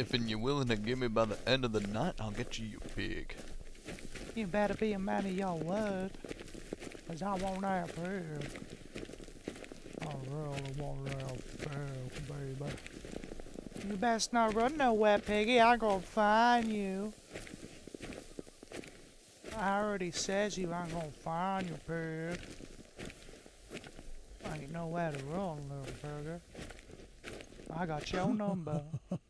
If you're willing to give me by the end of the night, I'll get you your pig. You better be a man of your word. Cause I want that pig. I really want that pig, baby. You best not run nowhere, piggy. I'm gonna find you. I already says you I'm gonna find you, pig. Ain't nowhere to run, little piggy. I got your number.